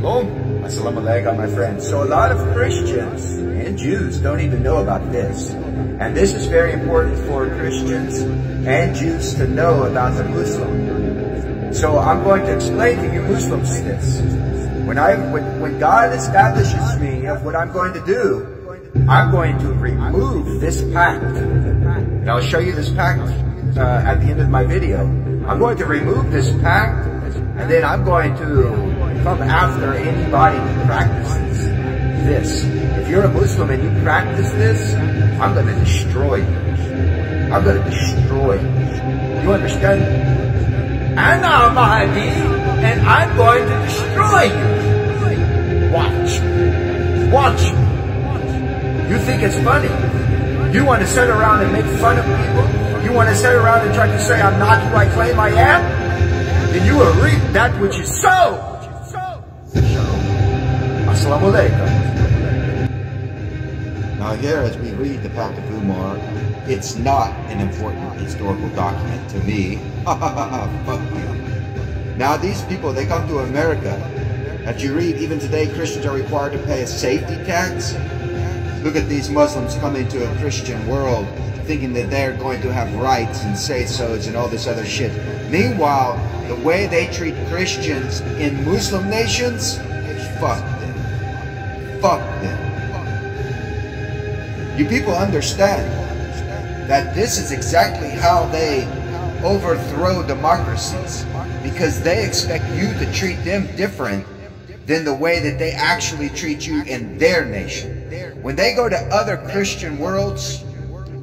Shalom. Assalamu alaikum, my friends. So a lot of Christians and Jews don't even know about this. And this is very important for Christians and Jews to know about the Muslim. So I'm going to explain to you Muslims this. When I when, when God establishes me of what I'm going to do, I'm going to remove this pact. And I'll show you this pact uh, at the end of my video. I'm going to remove this pact, and then I'm going to come after anybody who practices this. If you're a Muslim and you practice this, I'm going to destroy you. I'm going to destroy you. You understand? And I'm Mahdi, and I'm going to destroy you. Watch. Watch. You think it's funny? You want to sit around and make fun of people? You want to sit around and try to say I'm not who I claim I am? Then you will reap that which is so. Now here, as we read the Pact of Umar, it's not an important historical document to me. Now these people, they come to America. As you read, even today Christians are required to pay a safety tax. Look at these Muslims coming to a Christian world thinking that they're going to have rights and say-sos and all this other shit. Meanwhile, the way they treat Christians in Muslim nations, fuck. Fuck them. You people understand that this is exactly how they overthrow democracies because they expect you to treat them different than the way that they actually treat you in their nation. When they go to other Christian worlds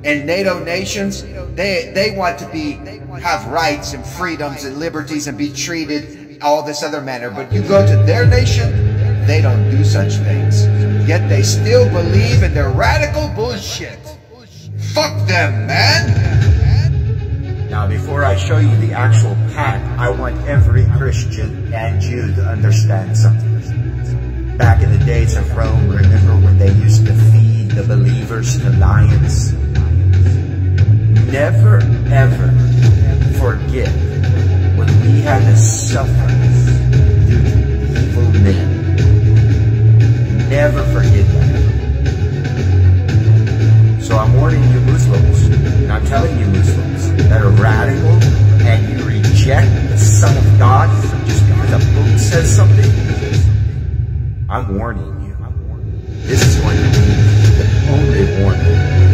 and NATO nations, they they want to be have rights and freedoms and liberties and be treated all this other manner. But you go to their nation, they don't do such things. Yet they still believe in their radical bullshit. Fuck them, man! Now, before I show you the actual pack, I want every Christian and Jew to understand something. Back in the days of Rome, remember when they used to feed the believers to lions? Never, ever forget when we had to suffer Never forget that. So I'm warning you Muslims, and I'm telling you Muslims that are radical and you reject the Son of God just because a book says something, I'm warning you. I'm warning you. This is going to be the only warning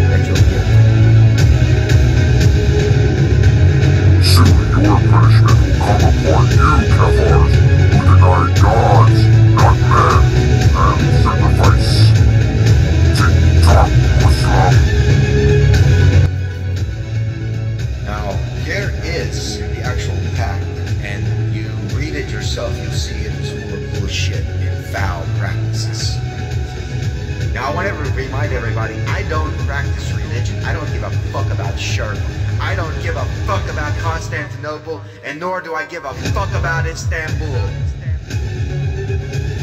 want remind everybody, I don't practice religion. I don't give a fuck about Shirk. I don't give a fuck about Constantinople, and nor do I give a fuck about Istanbul.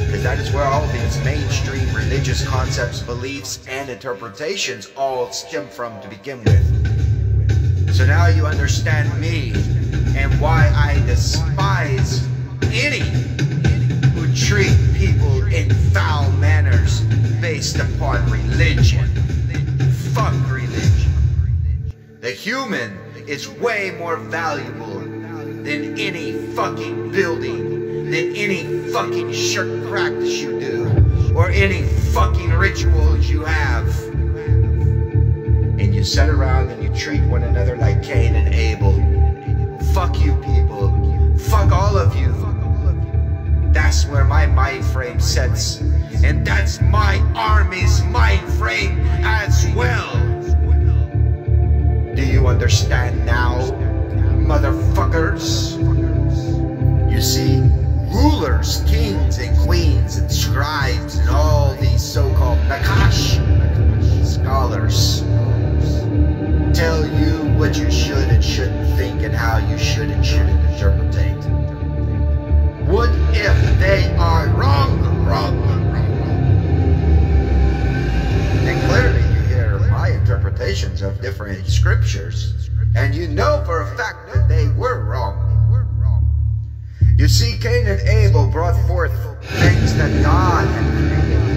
Because that is where all these mainstream religious concepts, beliefs, and interpretations all stem from to begin with. So now you understand me and why I despise any treat people in foul manners based upon religion. Fuck religion. The human is way more valuable than any fucking building, than any fucking shirk practice you do, or any fucking rituals you have and you sit around and you treat one another like Cain and Abel. Fuck you people. Frame sets. And that's my army's mind frame as well. Do you understand now, motherfuckers? You see, rulers, kings and queens and scribes and all these so-called Nakash see, Cain and Abel brought forth things that God had created.